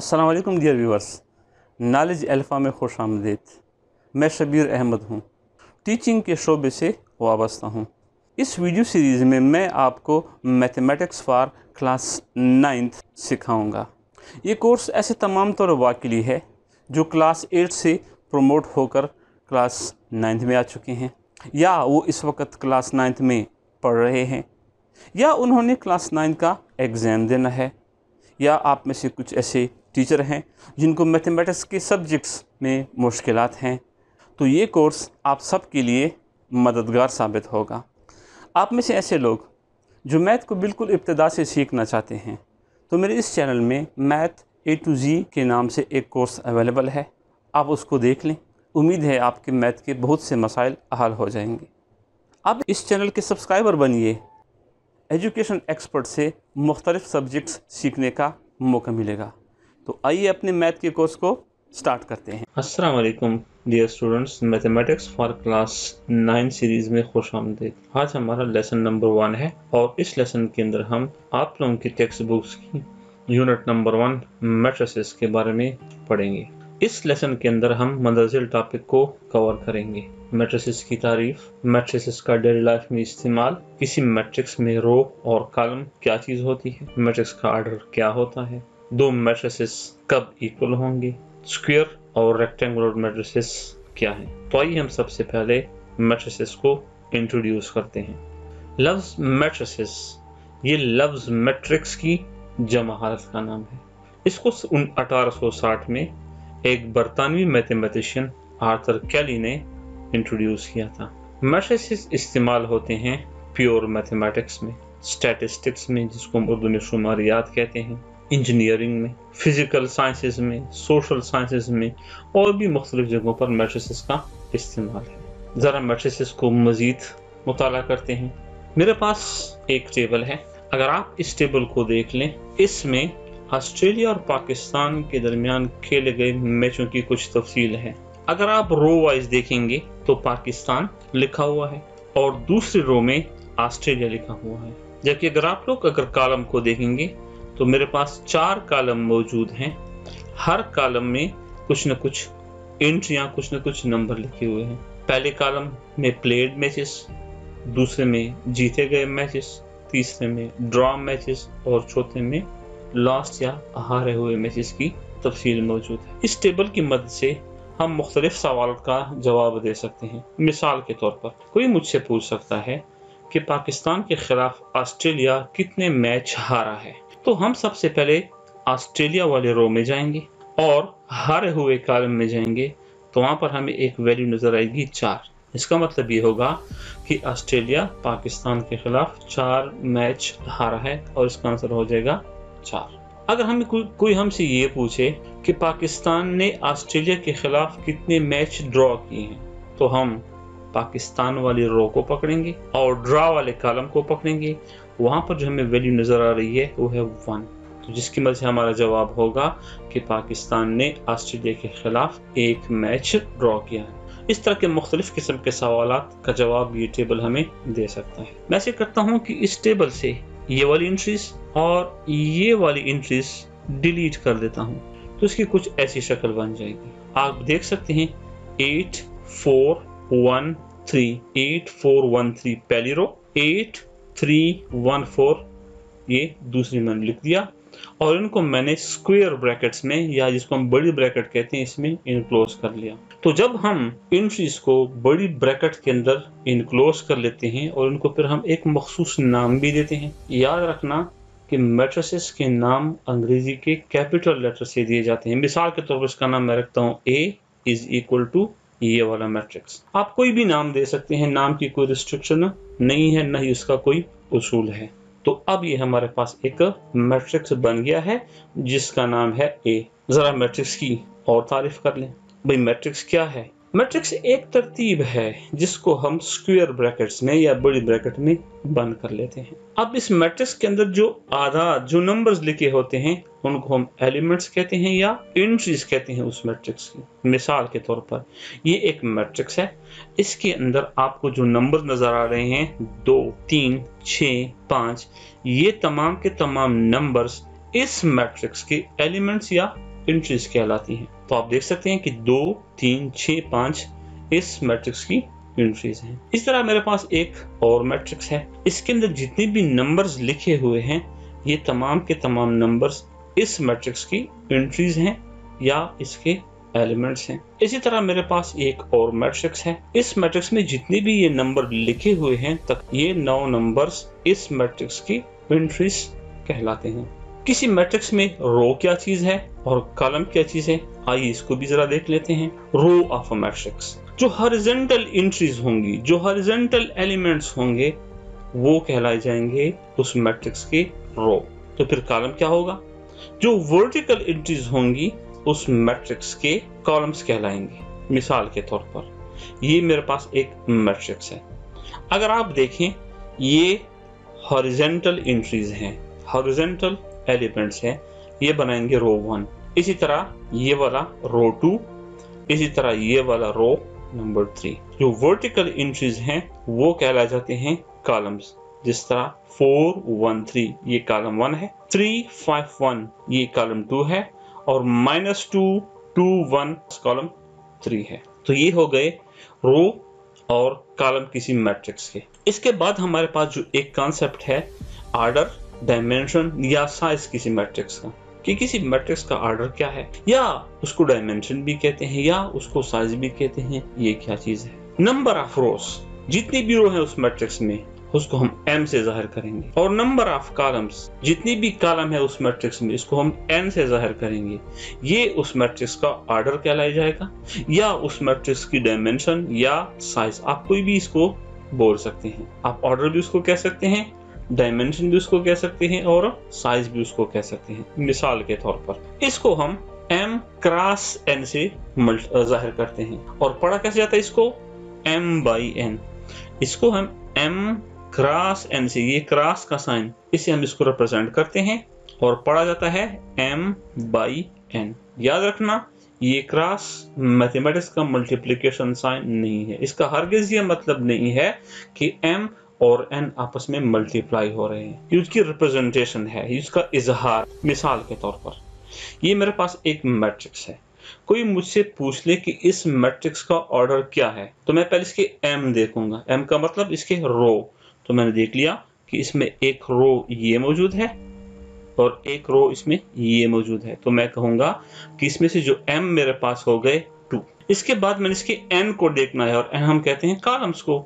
Aslam dear viewers knowledge alpha में खुश आमदीद। मैं शबीर अहमद हूँ। टीचिंग के शोबे से वाबस्ता हूँ। इस वीडियो सीरीज़ में मैं आपको मैथमेटिक्स फॉर क्लास नाइन्थ सिखाऊँगा। ये कोर्स ऐसे तमाम तौर वाकली है, जो क्लास एट से प्रमोट होकर क्लास नाइन्थ में आ चुके हैं। या वो इस वक्त क्लास नाइन्थ में पढ़ रहे हैं। या उन्होंने क्लास नाइन्थ का एग्ज़ाम देना है। या आप में से कुछ ऐसे टीचर हैं, जिनको मैथमेटिक्स के सब्जेक्ट्स में मुश्किल हैं तो ये कोर्स आप सब के लिए मददगार साबित होगा। आप में से ऐसे लोग जो मैथ को बिल्कुल इब्तदा से सीखना चाहते हैं तो मेरे इस चैनल में मैथ ए टू जी के नाम से एक कोर्स अवेलेबल है। आप उसको देख लें। उम्मीद है आपके मैथ के बहुत से मसाइल हल हो जाएँगे। आप इस चैनल के सब्सक्राइबर बनिए। एजुकेशन एक्सपर्ट से मुख्तलिफ़ सब्जेक्ट्स सीखने का मौका मिलेगा। तो आइए अपने मैथ के कोर्स को स्टार्ट करते हैं। अस्सलाम वालेकुम dear students mathematics for class nine series में खुश आमदीद आज हमारा लेसन नंबर वन है और इस लेसन के अंदर हम आप लोगों की टेक्स्ट बुक्स की यूनिट नंबर वन मेट्रिसेस के बारे में पढ़ेंगे। इस लेसन के अंदर हम मंदरजिल टॉपिक को कवर करेंगे। मैट्रिसेस की तारीफ़ मैट्रिसेस का डेली लाइफ में इस्तेमाल, किसी मैट्रिक्स में रो और कॉलम क्या चीज़ होती है मैट्रिक्स का आर्डर क्या होता है दो मैट्रिसेस कब इक्वल होंगे? स्क्वायर और रेक्टेंगुलर मैट्रिसेस क्या है? तो आइए हम सबसे पहले मैट्रिसेस को इंट्रोड्यूस करते हैं। लफ्ज मैट्रिसेस ये लफ्ज मैट्रिक्स की जमहालत का नाम है। इसको उन 1860 में एक बरतानवी मैथमेटिशियन आर्थर कैली ने इंट्रोड्यूस किया था। मैट्रिसेस इस्तेमाल होते हैं प्योर मैथमेटिक्स में स्टैटिस्टिक्स में, जिसको हम उर्दू में शुमारियात कहते हैं। इंजीनियरिंग में फ़िज़िकल साइंसेज में सोशल साइंसेज में, और भी मुख्तलिफ़ जगहों पर मैट्रिसेस का इस्तेमाल है। ज़रा मैट्रिसेस को मज़ीद मुताला करते हैं। मेरे पास एक टेबल है। अगर आप इस टेबल को देख लें, इसमें ऑस्ट्रेलिया और पाकिस्तान के दरमियान खेले गए मैचों की कुछ तफसील है। अगर आप रो वाइज देखेंगे तो पाकिस्तान लिखा हुआ है और दूसरी रो में ऑस्ट्रेलिया लिखा हुआ है। जबकि अगर आप लोग अगर कॉलम को देखेंगे तो मेरे पास चार कॉलम मौजूद हैं। हर कॉलम में कुछ न कुछ इंट या कुछ न कुछ नंबर लिखे हुए हैं। पहले कॉलम में प्लेड मैचेस दूसरे में जीते गए मैचेस तीसरे में ड्रॉ मैचेस और चौथे में लॉस्ट या हारे हुए मैचेस की तफसील मौजूद है। इस टेबल की मदद से हम मुख्तलिफ़ सवाल का जवाब दे सकते हैं। मिसाल के तौर पर, कोई मुझसे पूछ सकता है कि पाकिस्तान के खिलाफ ऑस्ट्रेलिया कितने मैच हारा है? तो हम सबसे पहले ऑस्ट्रेलिया वाले रो में जाएँगे और हारे हुए कॉलम में जाएँगे तो वहाँ पर हमें एक वैल्यू नज़र आएगी चार। इसका मतलब ये होगा कि ऑस्ट्रेलिया पाकिस्तान के खिलाफ चार मैच हारा है और इसका आंसर हो जाएगा चार। अगर हमें को, कोई हमसे ये पूछे कि पाकिस्तान ने ऑस्ट्रेलिया के खिलाफ कितने मैच ड्रॉ किए हैं तो हम पाकिस्तान वाली रो को पकड़ेंगे और ड्रॉ वाले कॉलम को पकड़ेंगे वहाँ पर जो हमें वैल्यू नज़र आ रही है, वो है वन तो जिसकी मदद से हमारा जवाब होगा कि पाकिस्तान ने ऑस्ट्रेलिया के खिलाफ एक मैच ड्रॉ किया है। इस तरह के मुख्तलिफ़ किस्म के सवाल का जवाब ये टेबल हमें दे सकता है। मैं ऐसे करता हूँ कि इस टेबल से ये वाली इंट्रीज और ये वाली एंट्रीज डिलीट कर देता हूँ। तो इसकी कुछ ऐसी शक्ल बन जाएगी। आप देख सकते हैं eight four one three eight four one three पहली row eight three one four ये दूसरी मैंने लिख दिया। और इनको मैंने स्क्वायर ब्रैकेट्स में, या जिसको हम बड़ी ब्रैकेट कहते हैं, इसमें इनक्लोज कर लिया। तो जब हम इन चीज़ को बड़ी ब्रैकेट के अंदर इनक्लोज कर लेते हैं, और इनको फिर हम एक मखसूस नाम भी देते हैं। याद रखना कि मैट्रिसेस के नाम अंग्रेज़ी के कैपिटल लेटर से दिए जाते हैं। मिसाल के तौर पर इसका नाम मैं रखता हूँ ए इज़ इक्वल टू ये वाला मैट्रिक्स आप कोई भी नाम दे सकते हैं, नाम की कोई रिस्ट्रिक्शन नहीं है, न ही उसका कोई उसूल है। तो अब ये हमारे पास एक मैट्रिक्स बन गया है, जिसका नाम है ए जरा मैट्रिक्स की और तारीफ़ कर लें। भाई मैट्रिक्स क्या है? मैट्रिक्स एक तरतीब है जिसको हम स्क्वायर ब्रैकेट्स में या बड़ी ब्रैकेट में बंद कर लेते हैं। अब इस मैट्रिक्स के अंदर जो आधार जो नंबर्स लिखे होते हैं, उनको हम एलिमेंट्स कहते हैं या एंट्रीज कहते हैं उस मैट्रिक्स की। मिसाल के तौर पर, ये एक मैट्रिक्स है। इसके अंदर आपको जो नंबर नज़र आ रहे हैं, दो, तीन छ पाँच, ये तमाम के तमाम नंबर्स इस मैट्रिक्स के एलिमेंट्स या एंट्रीज कहलाती हैं। तो आप देख सकते हैं कि दो, तीन छः पाँच इस मैट्रिक्स की एंट्रीज हैं। इस तरह मेरे पास एक और मैट्रिक्स है। इसके अंदर जितने भी नंबर्स लिखे हुए हैं, ये तमाम के तमाम नंबर्स इस मैट्रिक्स की एंट्रीज हैं या इसके एलिमेंट्स हैं। इसी तरह मेरे पास एक और मैट्रिक्स है। इस मैट्रिक्स में जितने भी ये नंबर लिखे हुए हैं, तक ये नौ नंबर्स इस मैट्रिक्स की एंट्रीज कहलाते हैं। किसी मैट्रिक्स में रो क्या चीज़ है और कॉलम क्या चीज़ है? आइए इसको भी जरा देख लेते हैं। रो ऑफ़ अ मैट्रिक्स जो हॉरिजॉन्टल एंट्रीज होंगी, जो हॉरिजॉन्टल एलिमेंट्स होंगे, वो कहलाए जाएँगे उस मैट्रिक्स के रो तो फिर कॉलम क्या होगा? जो वर्टिकल एंट्रीज होंगी, उस मैट्रिक्स के कॉलम्स कहलाएँगे। मिसाल के तौर पर, ये मेरे पास एक मैट्रिक्स है। अगर आप देखें, ये हॉरिजेंटल एंट्रीज हैं हॉरिजेंटल एलिमेंट्स हैं, ये बनाएँगे रो वन इसी तरह ये वाला रो टू इसी तरह ये वाला रो नंबर थ्री जो वर्टिकल इंट्रीज हैं, वो कहला जाते हैं कॉलम्स जिस तरह फोर वन थ्री ये कॉलम वन है। थ्री फाइव वन ये कॉलम टू है। और minus two two one column three है। तो ये हो गए रो और कॉलम किसी मैट्रिक्स के। इसके बाद हमारे पास जो एक कॉन्सेप्ट है आर्डर डायमेंशन या साइज़ किसी मैट्रिक्स का। कि किसी मैट्रिक्स का ऑर्डर क्या है? या उसको डायमेंशन भी कहते हैं, या उसको साइज़ भी कहते हैं, ये क्या चीज़ है? नंबर ऑफ़ रोस जितनी भी रो है उस मैट्रिक्स में, उसको हम m से ज़ाहिर करेंगे। और नंबर ऑफ़ कॉलम्स जितनी भी कॉलम है उस मैट्रिक्स में, इसको हम n से ज़ाहिर करेंगे। ये उस मैट्रिक्स का ऑर्डर कहलाया जाएगा, या उस मैट्रिक्स की डायमेंशन या साइज़ आप कोई भी इसको बोल सकते हैं। आप ऑर्डर भी उसको कह सकते हैं डायमेंशन भी उसको कह सकते हैं और साइज़ भी उसको कह सकते हैं, मिसाल के तौर पर। इसको हम m क्रॉस n से ज़ाहिर करते हैं। और पढ़ा कैसे जाता है इसको? m बाई n इसको हम m क्रॉस एन से, ये क्रॉस का साइन इसे हम इसको रिप्रेजेंट करते हैं। और पढ़ा जाता है एम बाई एन याद रखना, ये क्रॉस मैथमेटिक्स का मल्टीप्लिकेशन साइन नहीं है। इसका हरगिज ये मतलब नहीं है कि एम और एन आपस में मल्टीप्लाई हो रहे हैं। ये उसकी रिप्रेजेंटेशन है इसका इजहार, मिसाल के तौर पर। ये मेरे पास एक मैट्रिक्स है। कोई मुझसे पूछ ले कि इस मैट्रिक्स का ऑर्डर क्या है तो मैं पहले इसके एम देखूँगा। एम का मतलब इसके रो तो मैंने देख लिया कि इसमें एक रो ये मौजूद है और एक रो इसमें ये मौजूद है। तो मैं कहूँगा कि इसमें से जो m मेरे पास हो गए टू इसके बाद मैंने इसके n को देखना है और n हम कहते हैं कॉलम्स को।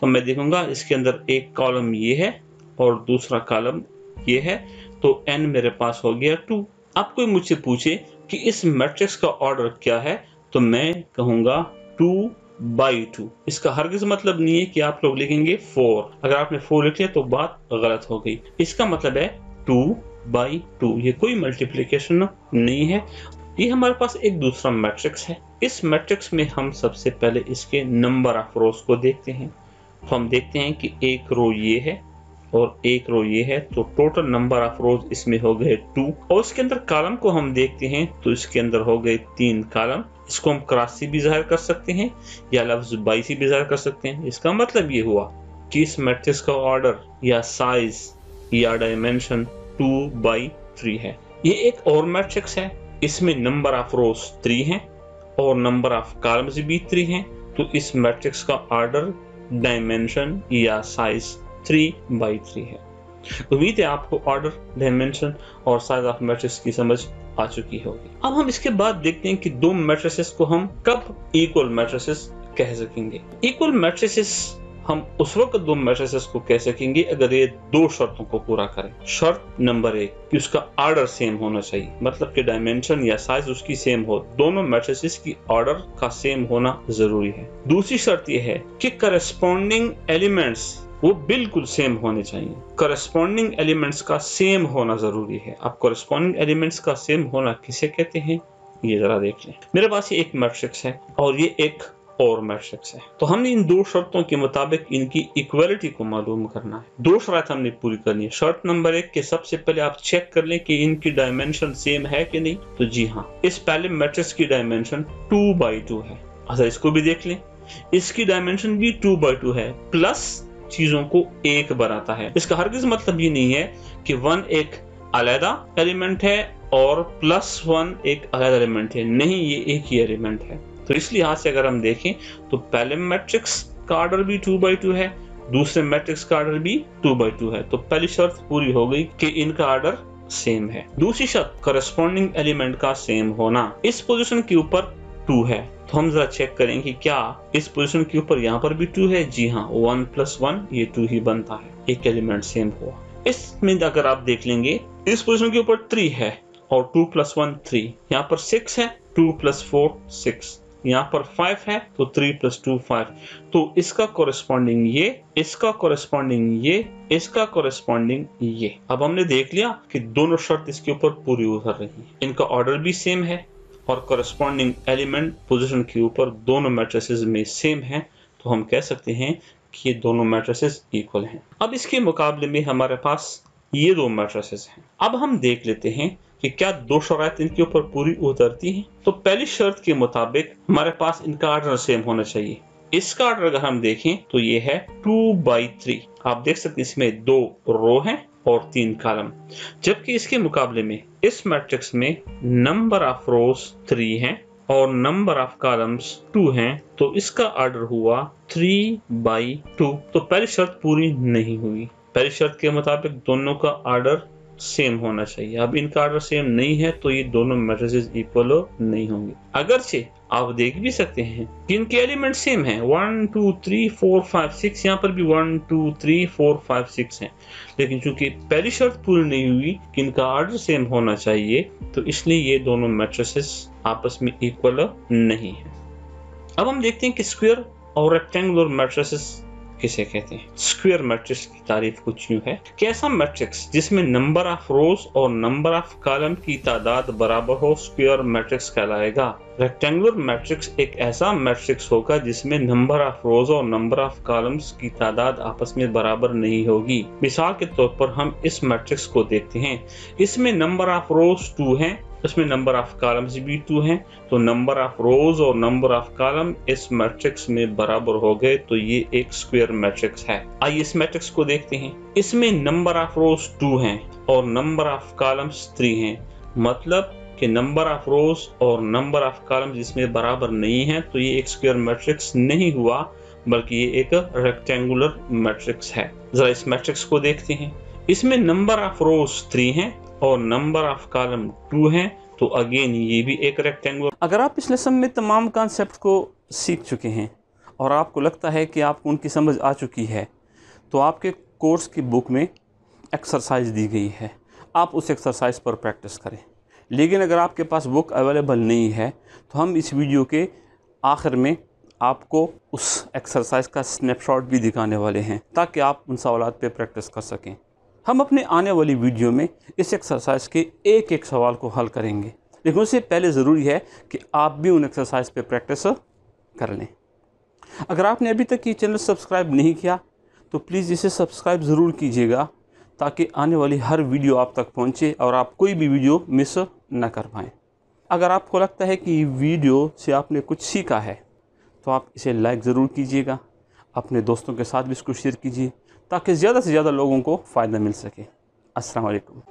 तो मैं देखूँगा, इसके अंदर एक कॉलम ये है और दूसरा कॉलम ये है। तो n मेरे पास हो गया टू अब कोई मुझसे पूछे कि इस मैट्रिक्स का ऑर्डर क्या है तो मैं कहूँगा टू बाई टू इसका हरगिज मतलब नहीं है कि आप लोग लिखेंगे फोर अगर आपने फोर लिख लिया तो बात गलत हो गई। इसका मतलब है टू बाई टू ये कोई मल्टीप्लीकेशन नहीं है। ये हमारे पास एक दूसरा मैट्रिक्स है। इस मैट्रिक्स में हम सबसे पहले इसके नंबर ऑफ़ रोज को देखते हैं। तो हम देखते हैं कि एक रो ये है और एक रो ये है तो टोटल नंबर ऑफ़ रोज इसमें हो गए टू और इसके अंदर कॉलम को हम देखते हैं तो इसके अंदर हो गए तीन कॉलम इसको हम क्रॉस भी ज़ाहिर कर सकते हैं या लफ्ज बाई से भी ज़ाहिर कर सकते हैं। इसका मतलब ये हुआ कि इस मैट्रिक्स का ऑर्डर या साइज़ या डायमेंशन टू बाई थ्री है। ये एक और मैट्रिक्स है, इसमें नंबर ऑफ़ रोज थ्री हैं और नंबर ऑफ़ कॉलम्स भी थ्री हैं तो इस मैट्रिक्स का ऑर्डर डायमेंशन या साइज़ थ्री बाई थ्री है। उम्मीद है आपको ऑर्डर डायमेंशन और साइज़ ऑफ़ मैट्रिक्स की समझ आ चुकी होगी। अब हम इसके बाद देखते हैं कि दो मैट्रिसेस को हम कब इक्वल मैट्रिसेस कह सकेंगे। इक्वल मैट्रिसेस हम उस वक्त दो मैट्रिसेस को कह सकेंगे, अगर ये दो शर्तों को पूरा करें। शर्त नंबर एक, कि उसका ऑर्डर सेम होना चाहिए मतलब कि डायमेंशन या साइज़ उसकी सेम हो। दोनों मैट्रिसेस की ऑर्डर का सेम होना ज़रूरी है। दूसरी शर्त यह है कि करस्पॉन्डिंग एलिमेंट्स वो बिल्कुल सेम होने चाहिए। करस्पॉन्डिंग एलिमेंट्स का सेम होना ज़रूरी है। अब करस्पॉन्डिंग एलिमेंट्स का सेम होना किसे कहते हैं? ये जरा देख लें। मेरे पास ये एक मैट्रिक्स है और ये एक और मैट्रिक्स है तो हमने इन दो शर्तों के मुताबिक इनकी इक्वलिटी को मालूम करना है। दो शर्त हमने पूरी करनी है। शर्त नंबर एक के सबसे पहले आप चेक कर लें कि इनकी डायमेंशन सेम है कि नहीं। तो जी हाँ इस पहले मैट्रिक्स की डायमेंशन टू बाई टू है। अच्छा इसको भी देख लें। इसकी डायमेंशन भी टू बाई टू है प्लस चीज़ों को एक बनाता है। इसका हरगिज मतलब ये नहीं है कि वन एक अलहदा एलिमेंट है और प्लस वन एक अलग एलिमेंट है। नहीं, ये एक ही एलिमेंट है। तो इस लिहाज से अगर हम देखें तो पहले मैट्रिक्स का ऑर्डर भी टू बाई टू है, दूसरे मैट्रिक्स का ऑर्डर भी टू बाई टू है। तो पहली शर्त पूरी हो गई कि इनका ऑर्डर सेम है। दूसरी शर्त करस्पॉन्डिंग एलिमेंट का सेम होना। इस पोजीशन के ऊपर टू है। तो हम जरा चेक करें कि क्या इस पोजिशन के ऊपर यहाँ पर भी टू है? जी हाँ वन प्लस वन ये टू ही बनता है। एक एलिमेंट सेम हुआ। इसमें अगर आप देख लेंगे, इस पोजिशन के ऊपर थ्री है और टू प्लस वन थ्री यहाँ पर सिक्स है टू प्लस फोर सिक्स यहाँ पर फाइव है तो थ्री प्लस टू फाइव तो इसका कोरेस्पॉन्डिंग ये, इसका कोरेस्पॉन्डिंग ये, इसका कोरेस्पॉन्डिंग ये. अब हमने देख लिया कि दोनों शर्त इसके ऊपर पूरी उतर रही है। इनका ऑर्डर भी सेम है और कोरेस्पॉन्डिंग एलिमेंट पोजिशन के ऊपर दोनों मैट्रिसेस में सेम है तो हम कह सकते हैं कि ये दोनों मैट्रिसेस इक्वल हैं। अब इसके मुकाबले में हमारे पास ये दो मैट्रिसेस हैं। अब हम देख लेते हैं कि क्या दो शरात इनके ऊपर पूरी उतरती हैं? तो पहली शर्त के मुताबिक हमारे पास इनका ऑर्डर सेम होना चाहिए। इसका ऑर्डर अगर हम देखें तो ये है टू बाई थ्री। आप देख सकते हैं इसमें दो रो हैं और तीन कॉलम। जबकि इसके मुकाबले में, इस मैट्रिक्स में नंबर ऑफ़ रोज थ्री हैं और नंबर ऑफ़ कॉलम्स टू हैं तो इसका ऑर्डर हुआ थ्री बाई टू। तो पहली शर्त पूरी नहीं हुई। पहली शर्त के मुताबिक दोनों का ऑर्डर सेम होना चाहिए। अब इनका ऑर्डर सेम नहीं है तो ये दोनों मैट्रिसेस इक्वल नहीं होंगे। अगरचे, आप देख भी सकते हैं कि इनके एलिमेंट सेम हैं। One two three four five six यहाँ पर भी one two three four five six हैं। लेकिन चूँकि पहली शर्त पूरी नहीं हुई कि इनका ऑर्डर सेम होना चाहिए तो इसलिए ये दोनों मैट्रिसेस आपस में इक्वल नहीं है। अब हम देखते हैं कि स्क्वायर और रेक्टेंगुलर मैट्रिसेस किसे कहते हैं। स्क्वायर मैट्रिक्स की तारीफ़ कुछ यूँ है कि ऐसा मैट्रिक्स जिसमें नंबर ऑफ़ रोज और नंबर ऑफ़ कॉलम की तादाद बराबर हो स्क्वायर मैट्रिक्स कहलाएगा। रेक्टेंगुलर मैट्रिक्स एक ऐसा मैट्रिक्स होगा जिसमें नंबर ऑफ़ रोज और नंबर ऑफ़ कॉलम्स की तादाद आपस में बराबर नहीं होगी। मिसाल के तौर पर हम इस मैट्रिक्स को देखते हैं। इसमें नंबर ऑफ़ रोज टू हैं। इसमें नंबर ऑफ़ कॉलम्स भी टू हैं तो नंबर ऑफ़ रोज और नंबर ऑफ़ कॉलम इस मैट्रिक्स में बराबर हो गए तो ये एक स्क्वायर मैट्रिक्स है। आइए इस मैट्रिक्स को देखते हैं। इसमें नंबर ऑफ़ रोज टू हैं और नंबर ऑफ़ कॉलम्स थ्री हैं। मतलब कि नंबर ऑफ़ रोज और नंबर ऑफ़ कॉलम्स इसमें बराबर नहीं है तो ये एक स्क्वायर मैट्रिक्स नहीं हुआ, बल्कि ये एक रेक्टेंगुलर मैट्रिक्स है। जरा इस मैट्रिक्स को देखते हैं। इसमें नंबर ऑफ़ रोज थ्री हैं और नंबर ऑफ़ कॉलम टू है तो अगेन ये भी एक रेक्टेंगुलर अगर आप इस लेसन में तमाम कॉन्सेप्ट को सीख चुके हैं, और आपको लगता है कि आपको उनकी समझ आ चुकी है तो आपके कोर्स की बुक में एक्सरसाइज दी गई है। आप उस एक्सरसाइज पर प्रैक्टिस करें। लेकिन अगर आपके पास बुक अवेलेबल नहीं है तो हम इस वीडियो के आखिर में आपको उस एक्सरसाइज का स्नैपशॉट भी दिखाने वाले हैं, ताकि आप उन सवाल पर प्रैक्टिस कर सकें। हम अपने आने वाली वीडियो में इस एक्सरसाइज के एक एक सवाल को हल करेंगे। लेकिन उससे पहले ज़रूरी है कि आप भी उन एक्सरसाइज पे प्रैक्टिस कर लें। अगर आपने अभी तक ये चैनल सब्सक्राइब नहीं किया तो प्लीज़ इसे सब्सक्राइब ज़रूर कीजिएगा, ताकि आने वाली हर वीडियो आप तक पहुँचे और आप कोई भी वीडियो मिस न कर पाएँ। अगर आपको लगता है कि वीडियो से आपने कुछ सीखा है तो आप इसे लाइक ज़रूर कीजिएगा। अपने दोस्तों के साथ भी इसको शेयर कीजिए। ताकि ज़्यादा से ज़्यादा लोगों को फ़ायदा मिल सके। अस्सलाम वालेकुम।